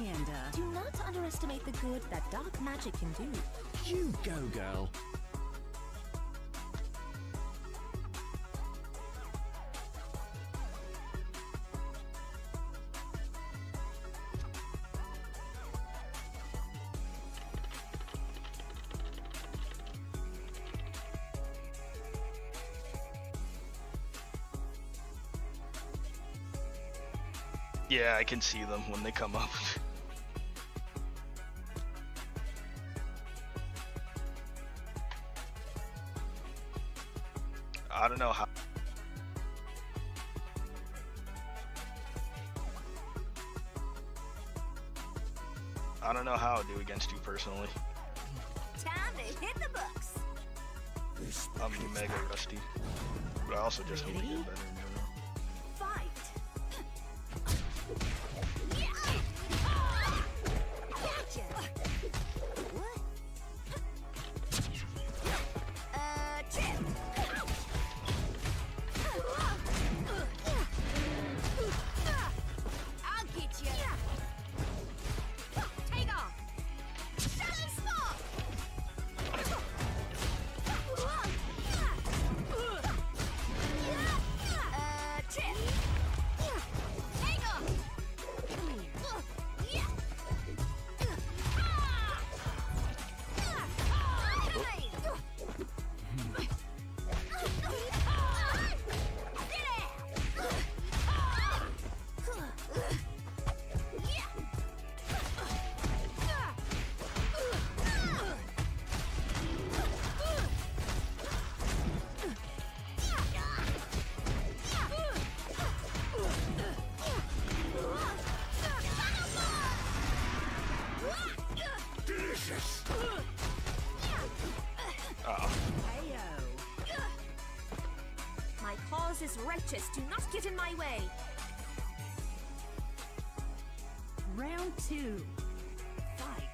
Panda. Uh, do not underestimate the good that dark magic can do. You go, girl. Yeah, I can see them when they come up. I don't know how I'd do against you personally. Time to hit the books. I'm mega rusty. But I also just need to get better righteous. Do not get in my way. Round two. Fight.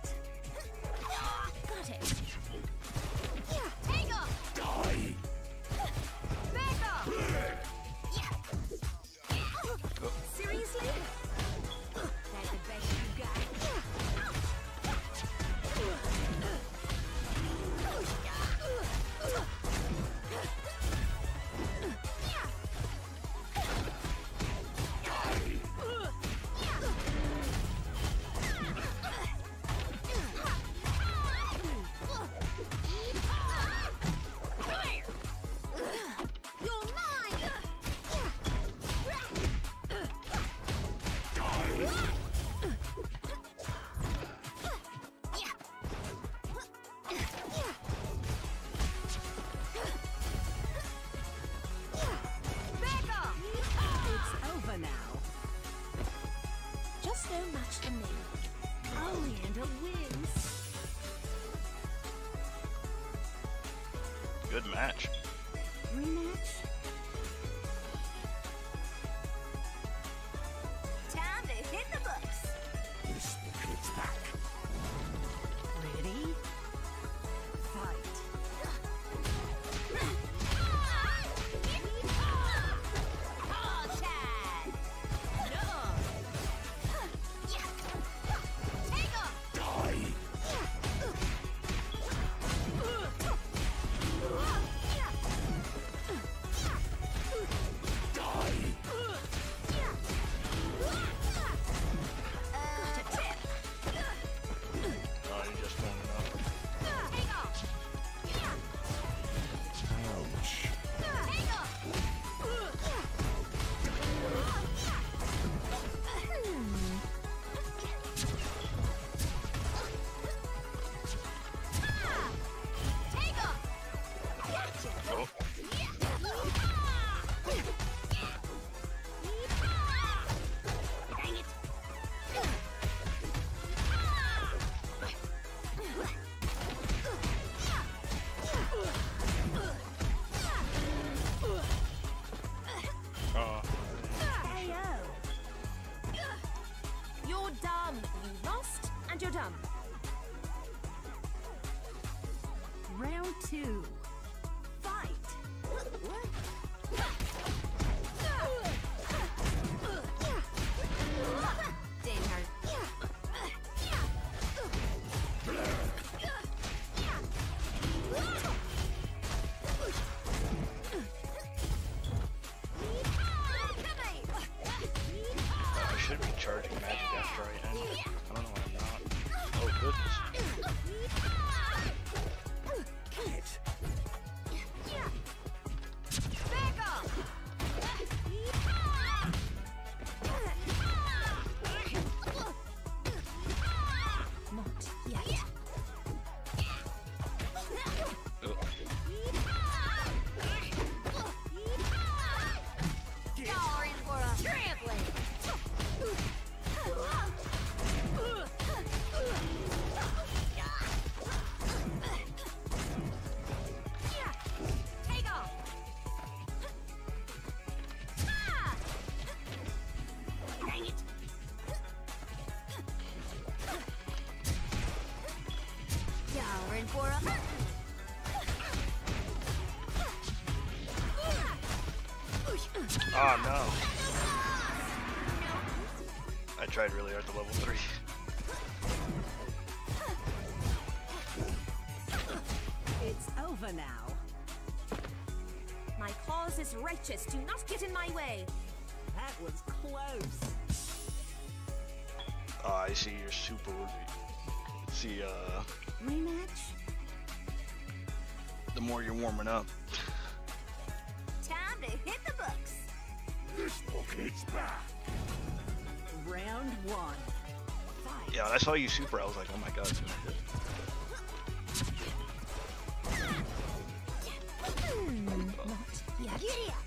Good match. For a. Oh no. I tried really hard to level 3. It's over now. My cause is righteous. Do not get in my way. That was close. Oh, I see you're super. See, uh, Rematch? The more you're warming up. Time to hit the books. This bucket's back. Round one. Fight. Yeah, when I saw you super, I was like, oh my god. Yeah. Giddy up.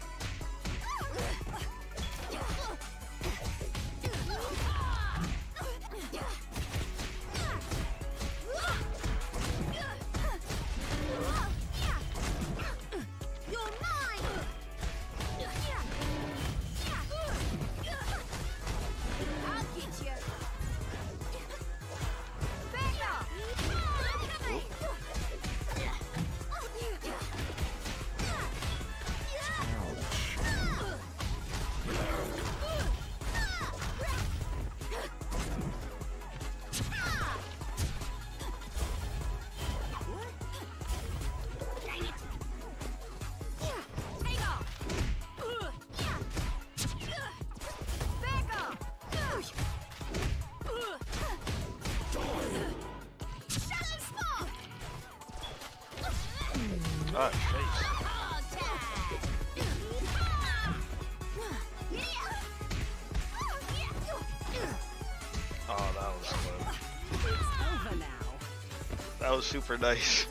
Super nice.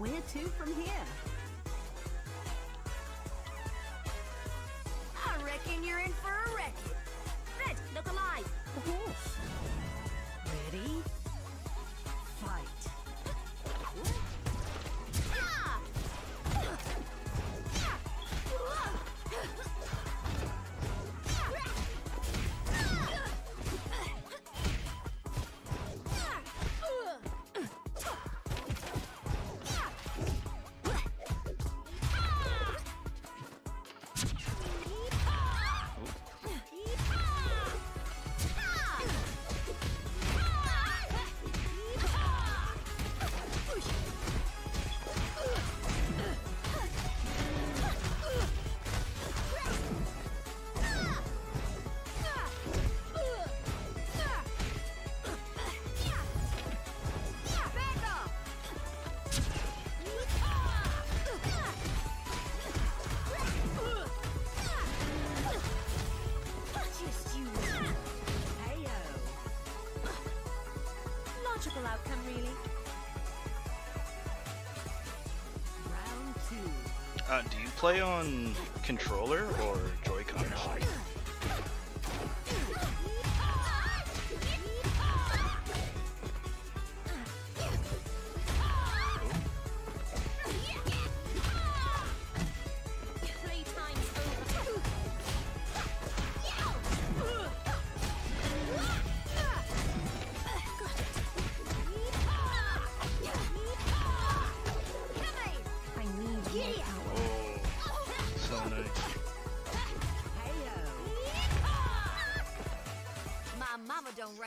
Where to from here? I reckon you're in for a wreck. Red, look alive. Of course. Ready? Uh, do you play on controller or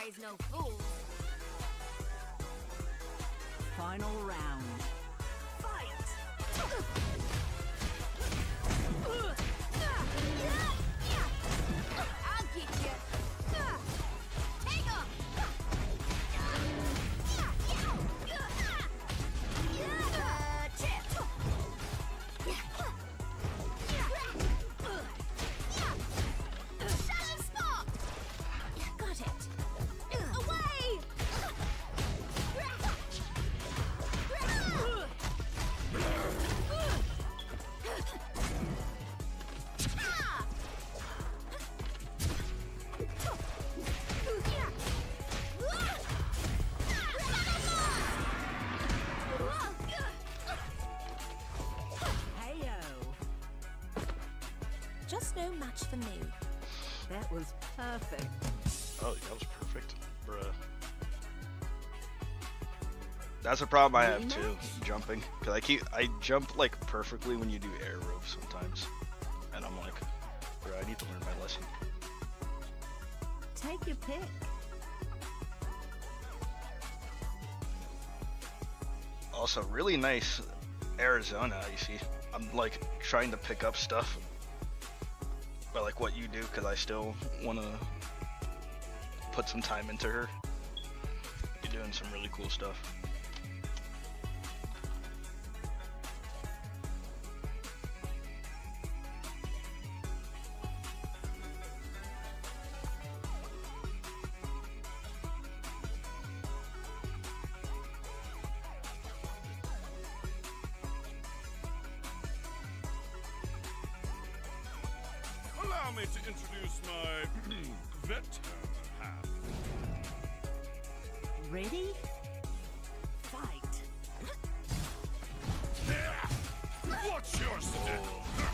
raise no fools. Final round. Just no match for me. That was perfect. Oh, that was perfect, bruh. That's a problem I have too, jumping. Cause I keep I jump like perfectly when you do air ropes sometimes, and I'm like, bruh, I need to learn my lesson. Take your pick. Also, really nice Arizona. You see, I'm like trying to pick up stuff, but like what you do, cause I still want to put some time into her. You're doing some really cool stuff. Allow me to introduce my vet half. Ready? Fight. What's your step? Oh.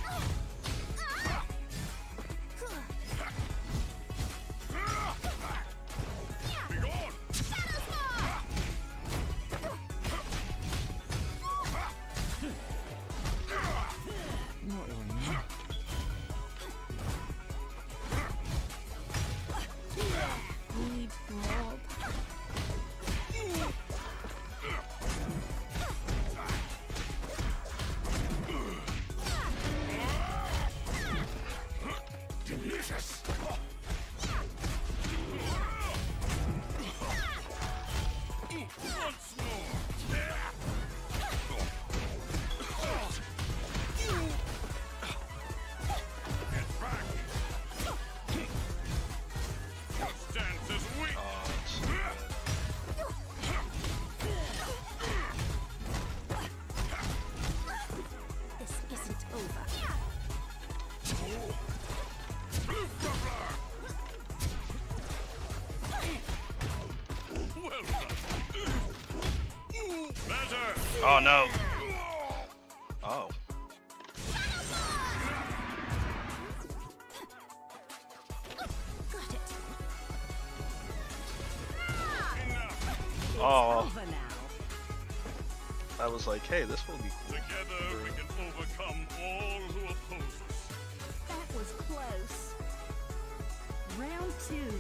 Oh no. Oh. Got it. Oh, Over now. I was like, hey, this will be cool. Together we can overcome all who oppose us. That was close. Round two.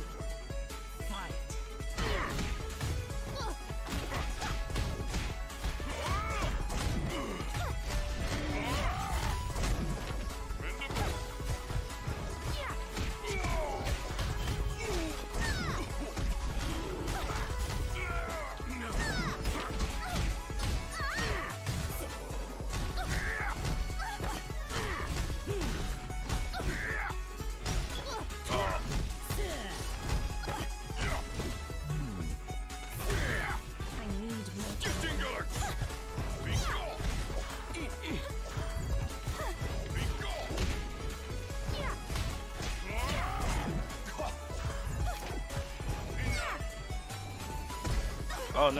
Oh,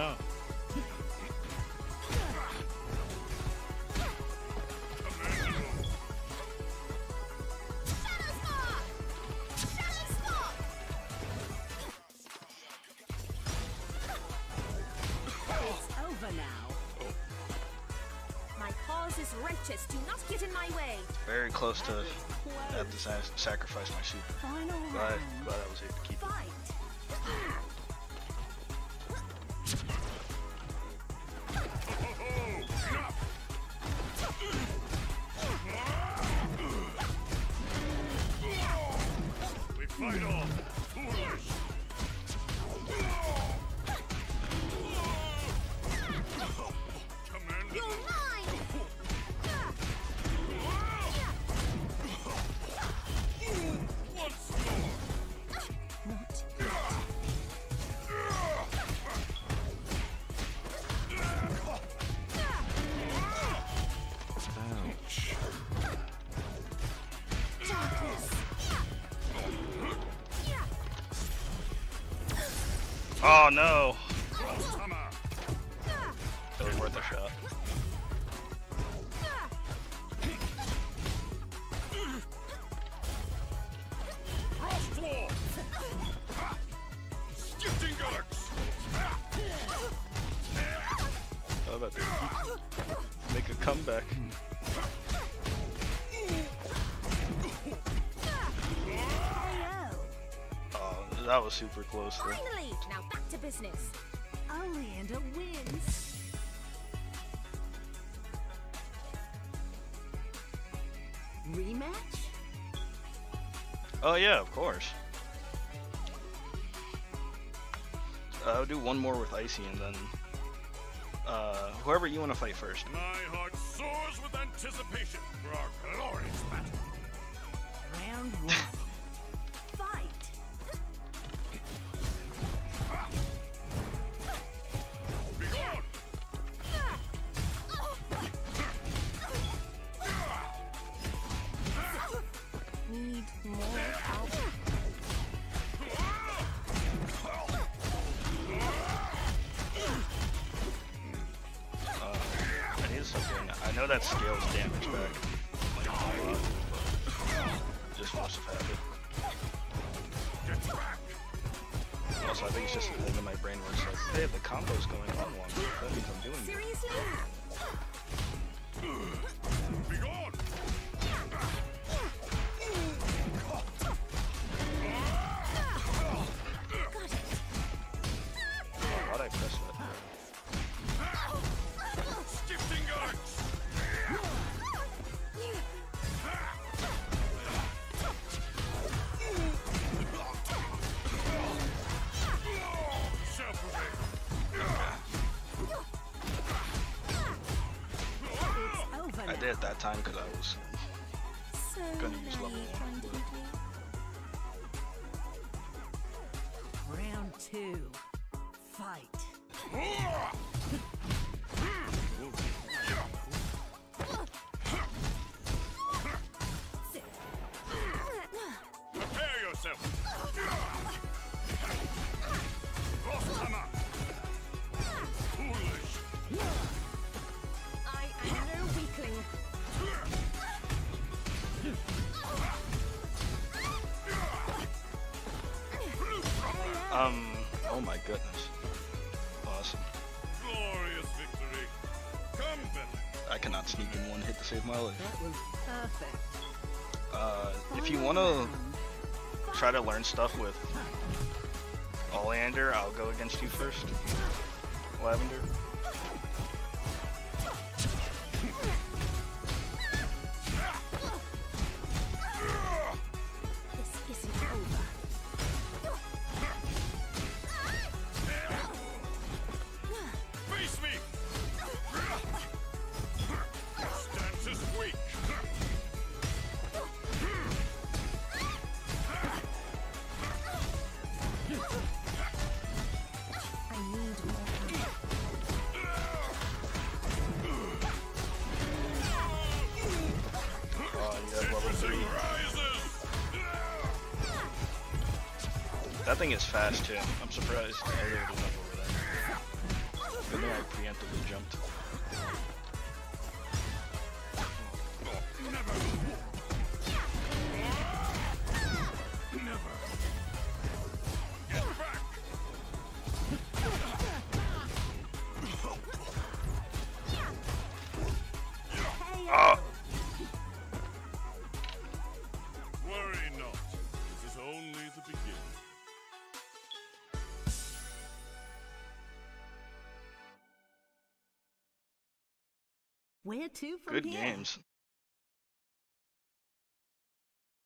my cause is righteous. Do not get in my way. Very close to Close. have to sacrifice my super. Glad, glad I was able to keep it. On! Oh no. Super close though. Finally. Now back to business. Oleander wins. Rematch? Oh yeah, of course. Uh, I'll do one more with Icy and then uh, whoever you want to fight first. My heart soars with anticipation for our glorious battle. Round one. But just must have happened. Get back! Also, I think it's just a thing in my brain where it's like, hey, the combo's going on long. That means I'm doing. Seriously? Be gone! Two. Fight. In one hit to save my life. That was perfect. Uh, if you want to try to learn stuff with Oleander, I'll go against you first. Lavender. That thing is fast too. I'm surprised I already enough over that. Good thing I preemptively jumped. Oh, never. Never. Where to from Good here? games.